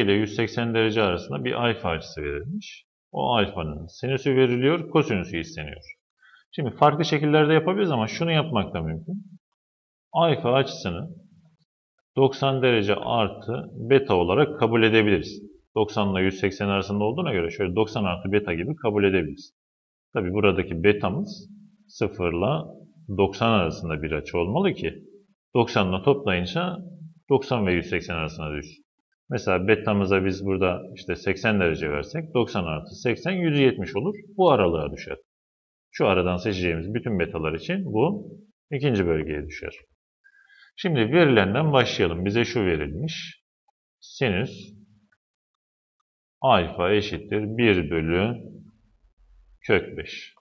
ile 180 derece arasında bir alfa açısı verilmiş. O alfanın sinüsü veriliyor, kosinüsü isteniyor. Şimdi farklı şekillerde yapabiliriz ama şunu yapmak da mümkün. Alfa açısını 90 derece artı beta olarak kabul edebiliriz. 90 ile 180 arasında olduğuna göre şöyle 90 artı beta gibi kabul edebiliriz. Tabi buradaki betamız 0 ile 90 arasında bir açı olmalı ki 90 ile toplayınca 90 ve 180 arasına düşsün. Mesela betamıza biz burada işte 80 derece versek 90 artı 80 170 olur. Bu aralığa düşer. Şu aradan seçeceğimiz bütün betalar için bu ikinci bölgeye düşer. Şimdi verilenden başlayalım. Bize şu verilmiş. Sinüs alfa eşittir 1 bölü kök 5.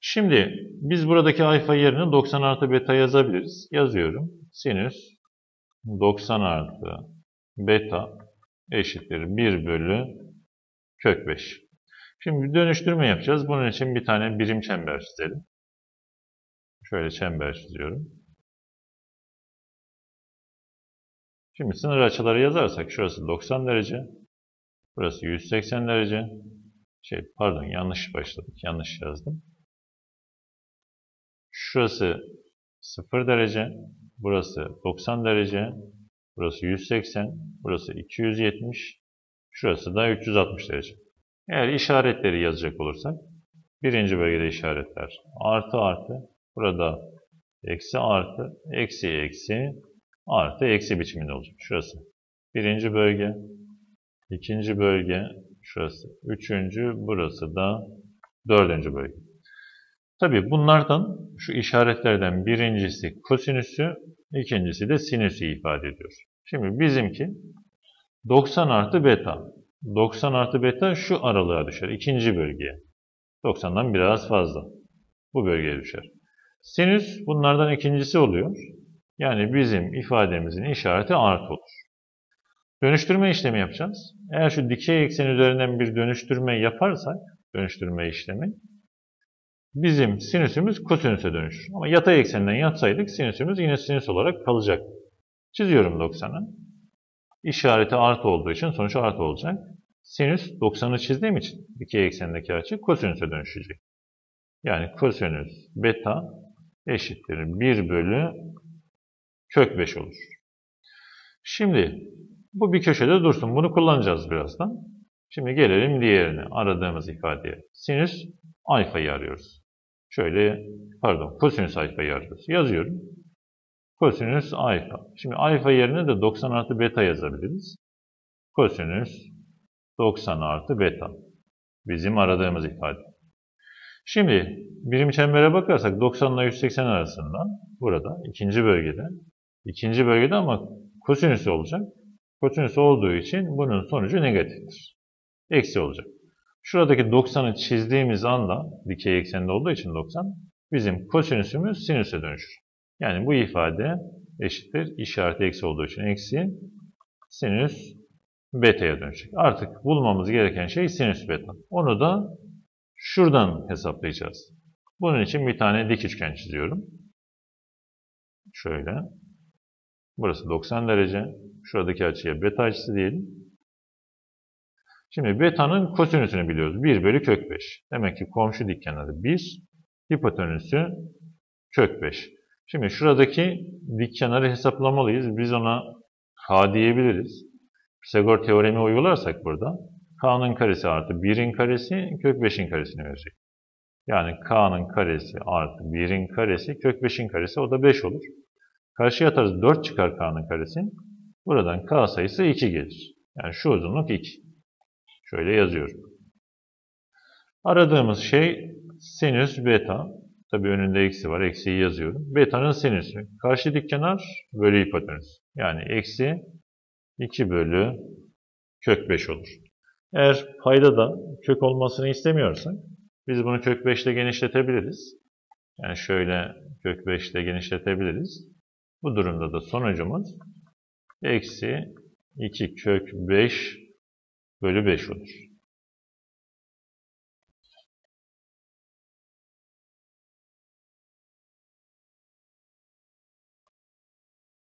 Şimdi biz buradaki alfa yerine 90 artı beta yazabiliriz. Yazıyorum. Sinüs 90 artı beta eşittir 1 bölü kök 5. Şimdi bir dönüştürme yapacağız. Bunun için bir tane birim çember çizelim. Şöyle çember çiziyorum. Şimdi sınır açıları yazarsak şurası 90 derece, burası 180 derece. Şey pardon yanlış başladık. Yanlış yazdım. Şurası 0 derece, burası 90 derece, burası 180, burası 270, şurası da 360 derece. Eğer işaretleri yazacak olursak, birinci bölgede işaretler artı artı, burada eksi artı, eksi eksi, artı eksi biçiminde olacak. Şurası birinci bölge, ikinci bölge, şurası üçüncü, burası da dördüncü bölge. Tabi bunlardan şu işaretlerden birincisi kosinüsü, ikincisi de sinüsü ifade ediyor. Şimdi bizimki 90 artı beta. 90 artı beta şu aralığa düşer. ikinci bölgeye. 90'dan biraz fazla. Bu bölgeye düşer. Sinüs bunlardan ikincisi oluyor. Yani bizim ifademizin işareti artı olur. Dönüştürme işlemi yapacağız. Eğer şu dikey eksen üzerinden bir dönüştürme yaparsak, dönüştürme işlemi, bizim sinüsümüz kosinüse dönüşür. Ama yatay eksenden yatsaydık sinüsümüz yine sinüs olarak kalacak. Çiziyorum 90'ı. İşareti artı olduğu için sonuç artı olacak. Sinüs 90'ı çizdiğim için dikey eksendeki açı kosinüse dönüşecek. Yani kosinüs beta eşittir 1 bölü kök 5 olur. Şimdi bu bir köşede dursun. Bunu kullanacağız birazdan. Şimdi gelelim diğerine. Aradığımız ifadeye. Sinüs alfayı arıyoruz. Şöyle pardon kosinüs alfayı arıyoruz. Yazıyorum. Kosinüs alfa. Şimdi alfa yerine de 90 artı beta yazabiliriz. Kosinüs 90 artı beta. Bizim aradığımız ifade. Şimdi birim çembere bakarsak 90 ile 180 arasında burada ikinci bölgede ikinci bölgede ama kosinüs olacak. Kosinüs olduğu için bunun sonucu negatiftir. Eksi olacak. Şuradaki 90'ı çizdiğimiz anda dikey eksende olduğu için 90 bizim kosinüsümüz sinüse dönüşür. Yani bu ifade eşittir. işareti eksi olduğu için eksi sinüs beta'ya dönecek. Artık bulmamız gereken şey sinüs beta. Onu da şuradan hesaplayacağız. Bunun için bir tane dik üçgen çiziyorum. Şöyle. Burası 90 derece. Şuradaki açıya beta açısı diyelim. Şimdi beta'nın kosinüsünü biliyoruz. 1 bölü kök 5. Demek ki komşu dik kenarı 1. Hipotenüsü kök 5. Şimdi şuradaki dik kenarı hesaplamalıyız. Biz ona k diyebiliriz. Pisagor teoremi uygularsak burada k'nın karesi artı 1'in karesi kök 5'in karesini verecek. Yani k'nın karesi artı 1'in karesi kök 5'in karesi o da 5 olur. Karşıya atarız 4 çıkar k'nın karesi. Buradan k sayısı 2 gelir. Yani şu uzunluk 2. Şöyle yazıyorum. Aradığımız şey sinüs beta. Tabii önünde eksi var. Eksiyi yazıyorum. Beta'nın sinüsü. Karşı dik kenar bölü hipotenüs. Yani eksi 2 bölü kök 5 olur. Eğer payda da kök olmasını istemiyorsak biz bunu kök 5 ile genişletebiliriz. Yani şöyle kök 5 ile genişletebiliriz. Bu durumda da sonucumuz eksi 2 kök 5 bölü 5 olur.